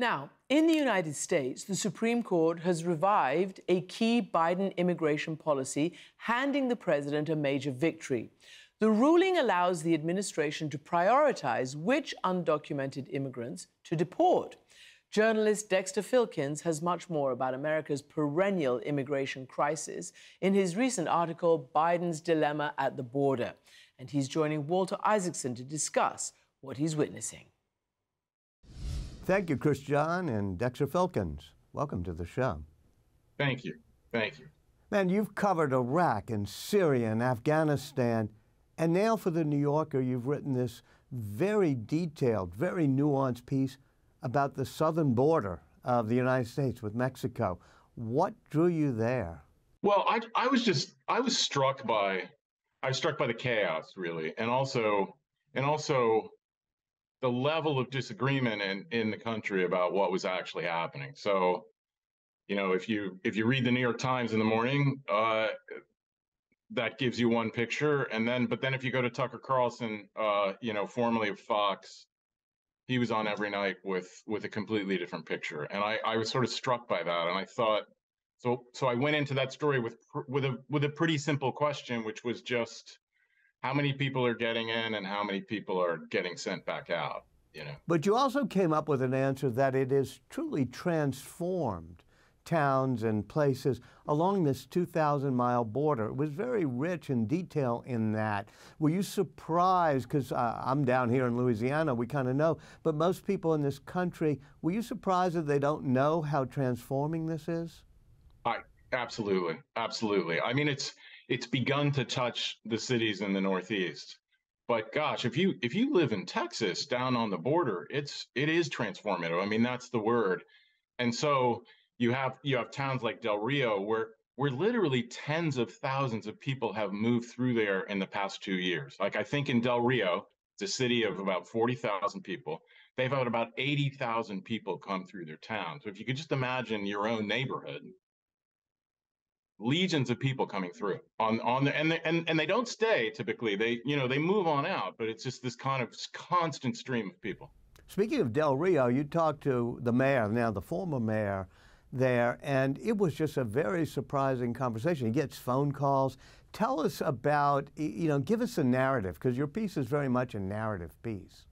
Now, in the United States, the Supreme Court has revived a key Biden immigration policy, handing the president a major victory. The ruling allows the administration to prioritize which undocumented immigrants to deport. Journalist Dexter Filkins has much more about America's perennial immigration crisis in his recent article, Biden's Dilemma at the Border. And he's joining Walter Isaacson to discuss what he's witnessing. Thank you, Christiane and Dexter Filkins. Welcome to the show. Thank you. Thank you. Man, you've covered Iraq and Syria and Afghanistan. And now for the New Yorker, you've written this very detailed, very nuanced piece about the southern border of the United States with Mexico. What drew you there? Well, I, I was just I was struck by I was struck by the chaos really, and also and also the level of disagreement in in the country about what was actually happening. So, you know, if you if you read the New York Times in the morning, uh, that gives you one picture, and then but then if you go to Tucker Carlson, uh, you know, formerly of Fox, he was on every night with with a completely different picture. And i i was sort of struck by that. And i thought so so i went into that story with with a with a pretty simple question which was just how many people are getting in and how many people are getting sent back out you know but you also came up with an answer that it is truly transformed towns and places along this 2,000 mile border. It was very rich in detail in that. Were you surprised? Because uh, I'm down here in Louisiana, we kind of know, but most people in this country, were you surprised that they don't know how transforming this is? I absolutely, absolutely. I mean, it's it's begun to touch the cities in the Northeast. But gosh, if you if you live in Texas down on the border, it's it is transformative. I mean, that's the word. And so you have you have towns like Del Rio where where literally tens of thousands of people have moved through there in the past two years. Like I think in Del Rio, it's a city of about 40,000 people. They've had about 80,000 people come through their town. So if you could just imagine your own neighborhood, legions of people coming through on on the and they, and and they don't stay typically. They you know they move on out, but it's just this kind of constant stream of people. Speaking of Del Rio, you talked to the mayor, now the former mayor there, and it was just a very surprising conversation. He gets phone calls. Tell us about, you know, give us a narrative, because your piece is very much a narrative piece.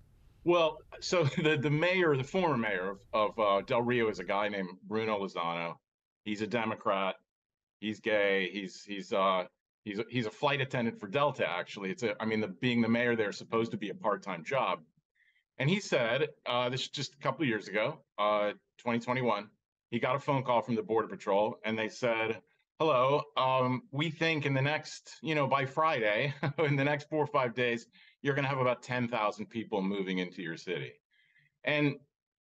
Well, so the, the mayor, the former mayor of, of uh, Del Rio is a guy named Bruno Lozano. He's a Democrat. He's gay. He's he's uh he's he's a flight attendant for Delta. Actually, it's a I mean the being the mayor there is supposed to be a part time job. And he said uh, this just a couple years ago, uh, 2021 he got a phone call from the border patrol and they said hello um, we think in the next you know by friday in the next four or five days you're going to have about 10000 people moving into your city and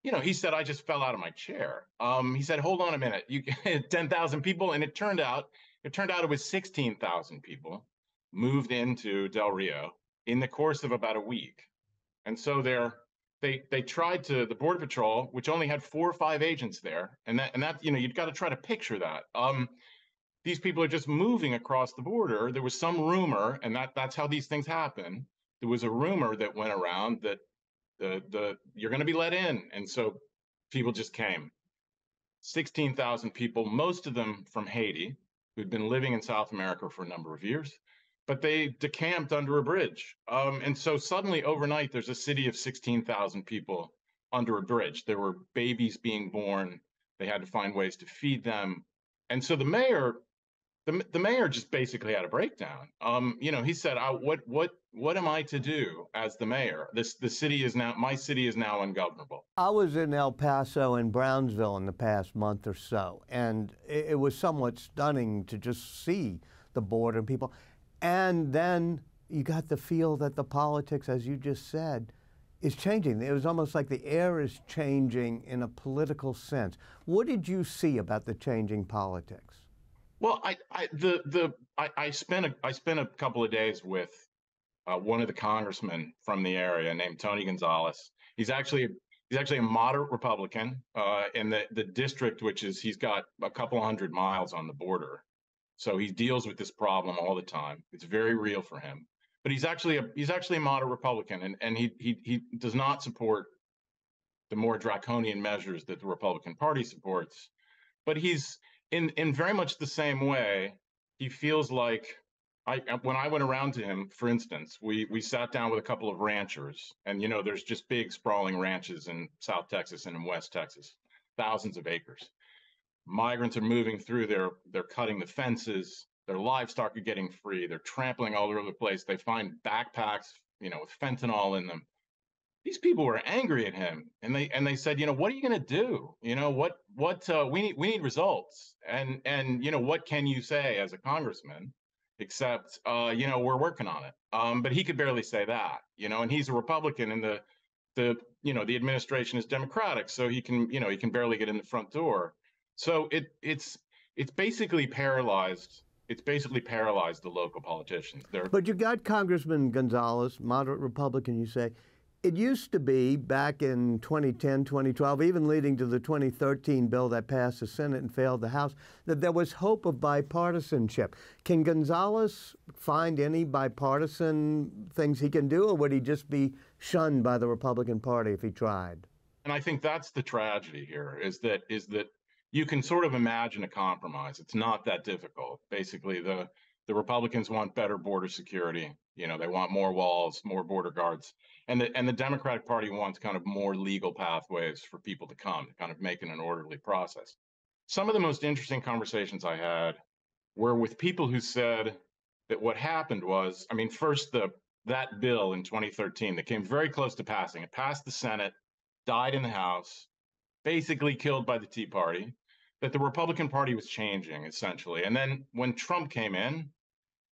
you know he said i just fell out of my chair. Um, he said hold on a minute. You 10000 people and it turned out it turned out it was 16000 people moved into del rio in the course of about a week. And so they're they they tried to the border patrol which only had four or five agents there and that and that you know you've got to try to picture that. Um these people are just moving across the border. There was some rumor and that that's how these things happen. There was a rumor that went around that the the you're going to be let in and so people just came 16,000 people most of them from Haiti who'd been living in South America for a number of years but they decamped under a bridge. Um, and so suddenly overnight, there's a city of 16,000 people under a bridge. There were babies being born. They had to find ways to feed them. And so the mayor, the, the mayor just basically had a breakdown. Um, you know, he said, what, what, what am I to do as the mayor? This, the city is now, my city is now ungovernable. I was in El Paso and Brownsville in the past month or so, and it, it was somewhat stunning to just see the border and people. And then you got the feel that the politics, as you just said, is changing. It was almost like the air is changing in a political sense. What did you see about the changing politics? Well, I, I the the I, I spent a I spent a couple of days with uh, one of the congressmen from the area named Tony Gonzales. He's actually he's actually a moderate Republican uh, in the the district, which is he's got a couple hundred miles on the border so he deals with this problem all the time. It's very real for him. But he's actually a he's actually a moderate Republican, and, and he he he does not support the more draconian measures that the Republican Party supports. But he's in in very much the same way. He feels like I when I went around to him, for instance, we we sat down with a couple of ranchers, and you know, there's just big sprawling ranches in South Texas and in West Texas, thousands of acres. Migrants are moving through. They're they're cutting the fences. Their livestock are getting free. They're trampling all over the place. They find backpacks, you know, with fentanyl in them these people were angry at him and they and they said you know what are you going to do? You know what what uh, we need we need results. And and you know what can you say as a congressman except uh, you know we're working on it? Um, but he could barely say that you know and he's a republican and the the you know the administration is democratic so he can you know he can barely get in the front door. So it it's it's basically paralyzed it's basically paralyzed the local politicians. They're, but you got congressman gonzales moderate republican you say it used to be back in 2010, 2012, even leading to the 2013 bill that passed the Senate and failed the House, that there was hope of bipartisanship. Can Gonzales find any bipartisan things he can do, or would he just be shunned by the Republican Party if he tried? And I think that's the tragedy here is that is that you can sort of imagine a compromise. It's not that difficult. Basically, the the Republicans want better border security. You know, they want more walls, more border guards and the and the Democratic Party wants kind of more legal pathways for people to come, kind of making an orderly process. Some of the most interesting conversations I had were with people who said that what happened was, I mean, first the that bill in 2013 that came very close to passing, it passed the Senate, died in the House, basically killed by the Tea Party, that the Republican Party was changing essentially. And then when Trump came in,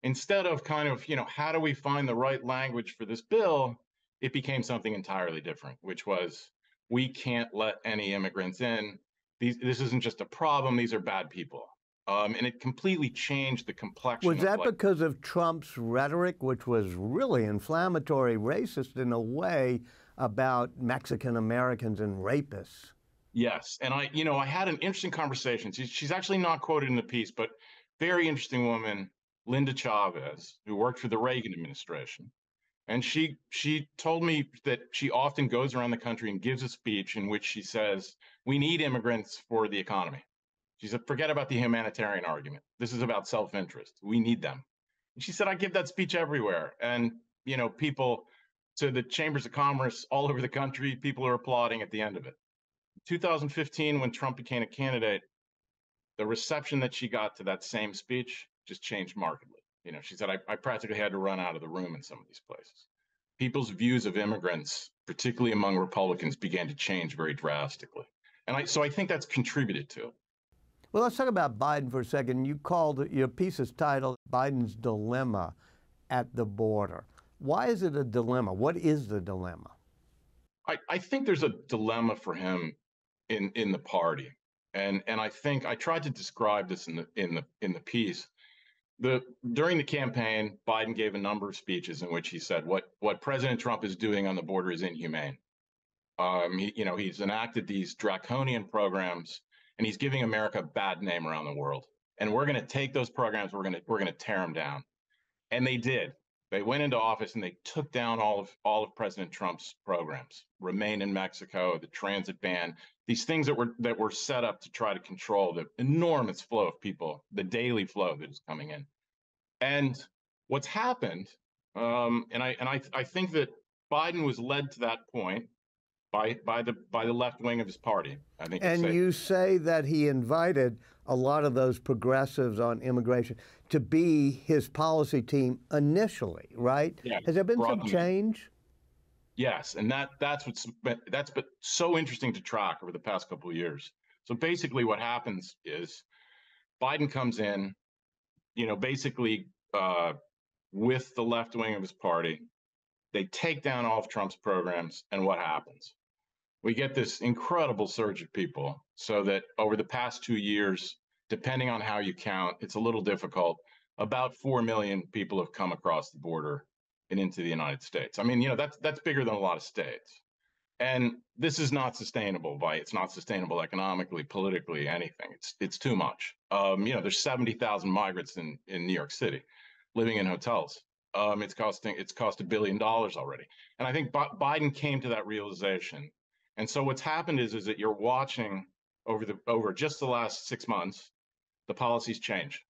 instead of kind of, you know, how do we find the right language for this bill? it became something entirely different, which was we can't let any immigrants in. These, this isn't just a problem; these are bad people. Um, and it completely changed the complexion. Was that like, because of Trump's rhetoric, which was really inflammatory, racist in a way, about Mexican Americans and rapists? Yes, and I, you know, I had an interesting conversation. She's, she's actually not quoted in the piece, but very interesting woman, Linda Chavez, who worked for the Reagan administration, and she she told me that she often goes around the country and gives a speech in which she says we need immigrants for the economy. She said forget about the humanitarian argument. This is about self-interest. We need them. And she said i give that speech everywhere. And you know people to the chambers of commerce all over the country people are applauding at the end of it. 2015 when trump became a candidate the reception that she got to that same speech just changed markedly you know, she said, I, I practically had to run out of the room in some of these places. People's views of immigrants, particularly among Republicans, began to change very drastically. And I, so I think that's contributed to it. Well, let's talk about Biden for a second. You called your piece is titled Biden's Dilemma at the Border. Why is it a dilemma? What is the dilemma? I, I think there's a dilemma for him in, in the party. And, and I think I tried to describe this in the, in the, in the piece the during the campaign, Biden gave a number of speeches in which he said what what President Trump is doing on the border is inhumane. Um, he, you know, he's enacted these draconian programs, and he's giving America a bad name around the world. And we're going to take those programs, we're going to we're going to tear them down, and they did. They went into office and they took down all of all of President Trump's programs. Remain in Mexico, the transit ban, these things that were that were set up to try to control the enormous flow of people, the daily flow that is coming in. And what's happened, um, and I and I I think that Biden was led to that point by by the by the left wing of his party. I think. And you say that he invited a lot of those progressives on immigration to be his policy team initially, right? Yeah, Has there been some change? Yes, and that that's that's been so interesting to track over the past couple of years. So basically, what happens is Biden comes in, you know, basically uh, with the left wing of his party. They take down all of Trump's programs, and what happens? We get this incredible surge of people. So that over the past two years, depending on how you count, it's a little difficult. About four million people have come across the border and into the United States. I mean, you know, that's that's bigger than a lot of states. And this is not sustainable by it's not sustainable economically, politically, anything. It's it's too much. Um, you know, there's 70,000 migrants in in New York City living in hotels. Um, it's costing it's cost a billion dollars already. And I think B- Biden came to that realization And so what's happened is is that you're watching over the over just the last six months, the policies change.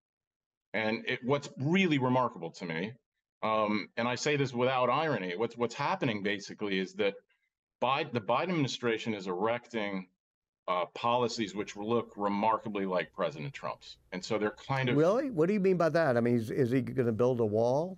And it, what's really remarkable to me, um, and I say this without irony, what's what's happening basically is that Biden, the Biden administration is erecting uh, policies which look remarkably like President Trump's, and so they're kind of really. What do you mean by that? I mean, is, is he going to build a wall?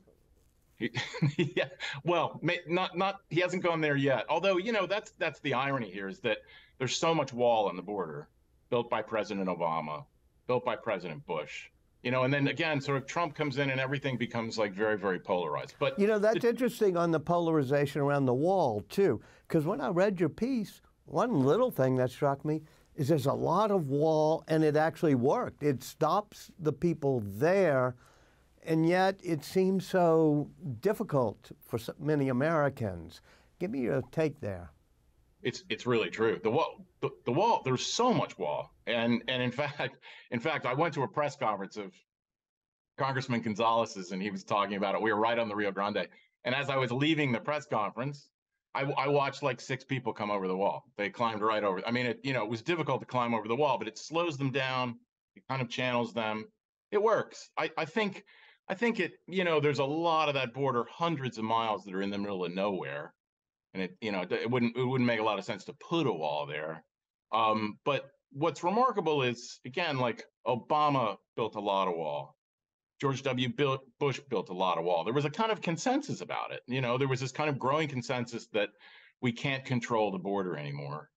yeah, well, not not he hasn't gone there yet. Although you know that's that's the irony here is that there's so much wall on the border built by President Obama, built by President Bush. You know, and then again, sort of Trump comes in and everything becomes like very, very polarized. But you know, that's interesting on the polarization around the wall too. Because when I read your piece, one little thing that struck me is there's a lot of wall, and it actually worked. It stops the people there and yet it seems so difficult for so many Americans. Give me your take there. It's it's really true. The wall, the, the wall. There's so much wall, and and in fact, in fact, I went to a press conference of Congressman Gonzales's, and he was talking about it. We were right on the Rio Grande, and as I was leaving the press conference, I, I watched like six people come over the wall. They climbed right over. I mean, it you know it was difficult to climb over the wall, but it slows them down. It kind of channels them. It works. I I think I think it, you know, there's a lot of that border, hundreds of miles that are in the middle of nowhere, and it, you know, it wouldn't it wouldn't make a lot of sense to put a wall there. Um, but what's remarkable is again, like Obama built a lot of wall. George W. Bush built a lot of wall. There was a kind of consensus about it. You know, there was this kind of growing consensus that we can't control the border anymore.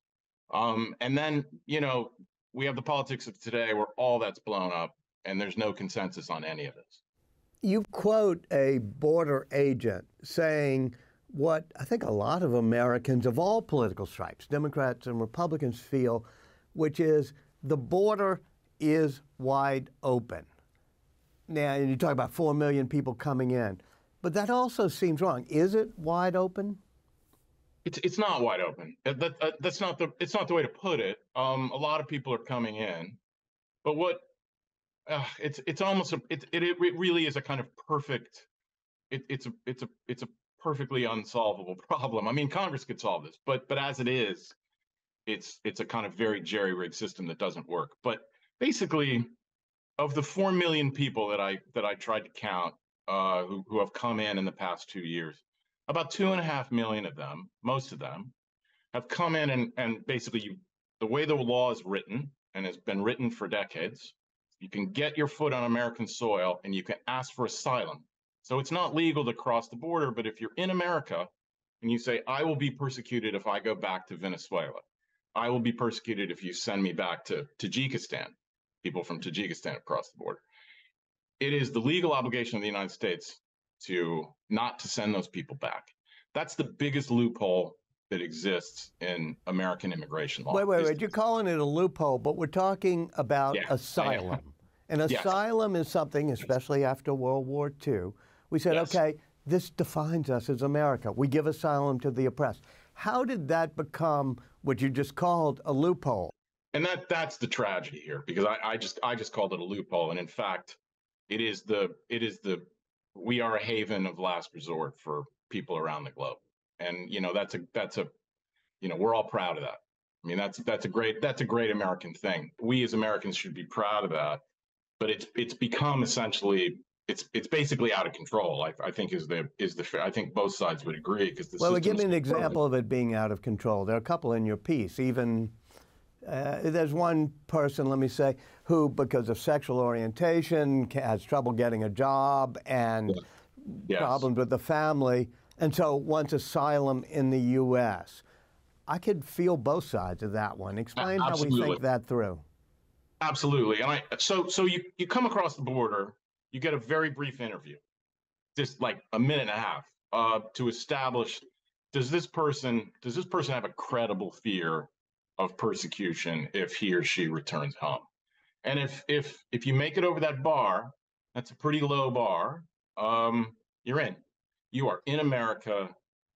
Um, and then, you know, we have the politics of today where all that's blown up and there's no consensus on any of this you quote a border agent saying what I think a lot of Americans of all political stripes, Democrats and Republicans, feel, which is the border is wide open. Now, and you talk about 4 million people coming in, but that also seems wrong. Is it wide open? It's, it's not wide open. That, uh, that's not the it's not the way to put it. Um, a lot of people are coming in, but what uh, it's it's almost a it, it it really is a kind of perfect it, it's a it's a it's a perfectly unsolvable problem. I mean, Congress could solve this, but but as it is, it's it's a kind of very jerry-rigged system that doesn't work. But basically, of the four million people that I that I tried to count uh, who who have come in in the past two years, about two and a half million of them, most of them, have come in and and basically you, the way the law is written and has been written for decades you can get your foot on American soil and you can ask for asylum. So it's not legal to cross the border, but if you're in America and you say, I will be persecuted if I go back to Venezuela, I will be persecuted if you send me back to Tajikistan, people from Tajikistan across the border. It is the legal obligation of the United States to not to send those people back. That's the biggest loophole that exists in American immigration law. Wait, wait, wait. You're calling it a loophole, but we're talking about yeah, asylum. And asylum yes. is something, especially after World War II, we said, yes. okay, this defines us as America. We give asylum to the oppressed. How did that become what you just called a loophole? And that that's the tragedy here, because I, I just I just called it a loophole. And in fact, it is the it is the we are a haven of last resort for people around the globe and you know that's a that's a you know we're all proud of that i mean that's that's a great that's a great american thing we as americans should be proud of that but it's it's become essentially it's it's basically out of control. I, I think is the is the I think both sides would agree because the well, give me an example of it being out of control. There are a couple in your piece. Even uh, there's one person, let me say, who because of sexual orientation has trouble getting a job and yes. problems with the family and so wants asylum in the U.S. I could feel both sides of that one. Explain how we think that through. Absolutely, and I so so you you come across the border, you get a very brief interview, just like a minute and a half, uh, to establish does this person does this person have a credible fear of persecution if he or she returns home, and if if if you make it over that bar, that's a pretty low bar. Um, you're in you are in America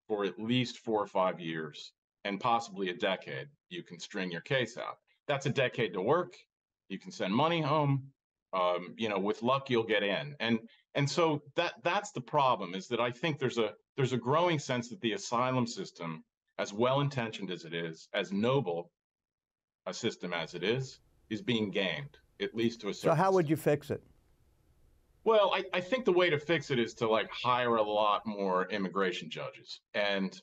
for at least four or five years and possibly a decade. You can string your case out. That's a decade to work. You can send money home. Um, you know, with luck, you'll get in. And and so that that's the problem is that I think there's a there's a growing sense that the asylum system as well intentioned as it is, as noble a system as it is, is being gamed, at least to a certain So, how would you fix it? Well, I, I think the way to fix it is to like hire a lot more immigration judges and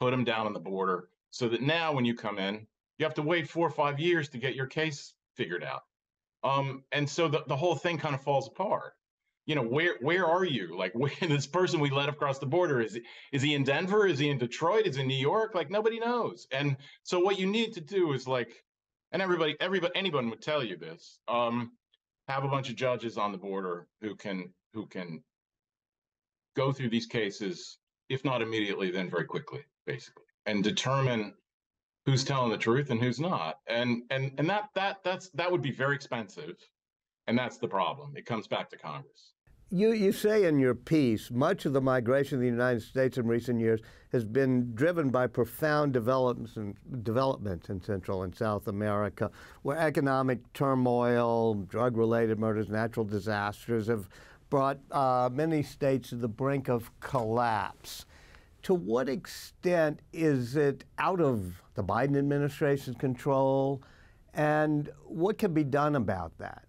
put them down on the border so that now when you come in, you have to wait four or five years to get your case figured out. Um, and so the, the whole thing kind of falls apart. You know, where where are you? Like where this person we let across the border is is he in Denver? Is he in Detroit? Is he in New York? Like nobody knows. And so what you need to do is like, and everybody, everybody, anyone would tell you this. Um, have a bunch of judges on the border who can who can go through these cases, if not immediately, then very quickly, basically, and determine who's telling the truth and who's not. And and and that that that's that would be very expensive. And that's the problem. It comes back to Congress. You, you say in your piece, much of the migration of the United States in recent years has been driven by profound developments in, development in Central and South America, where economic turmoil, drug related murders, natural disasters have brought uh, many states to the brink of collapse. To what extent is it out of the Biden administration's control, and what can be done about that?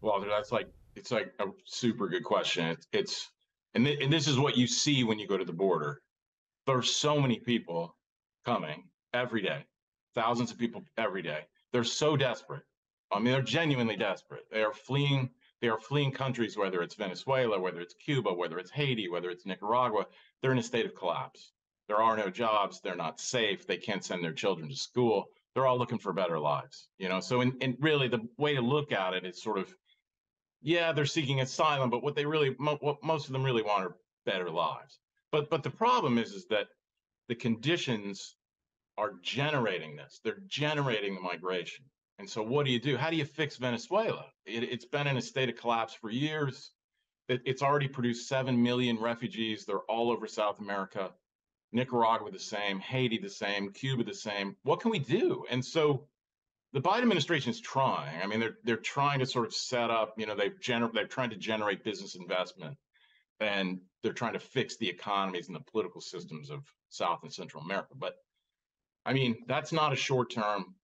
Well, that's like it's like a super good question. It's, it's and, th- and this is what you see when you go to the border. There's so many people coming every day, thousands of people every day. They're so desperate. I mean, they're genuinely desperate. They are fleeing. They are fleeing countries, whether it's Venezuela, whether it's Cuba, whether it's Haiti, whether it's Nicaragua. They're in a state of collapse. There are no jobs. They're not safe. They can't send their children to school. They're all looking for better lives. You know. So, in really, the way to look at it is sort of yeah, they're seeking asylum, but what they really, mo- what most of them really want are better lives. But but the problem is is that the conditions are generating this. They're generating the migration. And so what do you do? How do you fix Venezuela? It, has been in a state of collapse for years. It, it's already produced 7 million refugees. They're all over South America. Nicaragua the same, Haiti the same, Cuba the same. What can we do? And so the Biden administration is trying. I mean, they're they're trying to sort of set up. You know, they've gener- they're trying to generate business investment, and they're trying to fix the economies and the political systems of South and Central America. But I mean, that's not a short term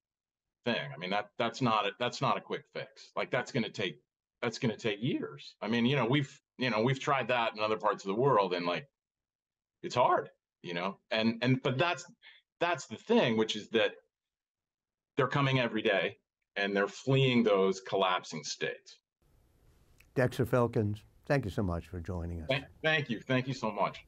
thing. I mean, that that's not a, that's not a quick fix. Like that's going to take that's going to take years. I mean, you know, we've you know we've tried that in other parts of the world, and like it's hard. You know, and and but that's that's the thing, which is that they're coming every day and they're fleeing those collapsing states. Dexter Filkins, thank you so much for joining us. Thank, thank you. Thank you so much.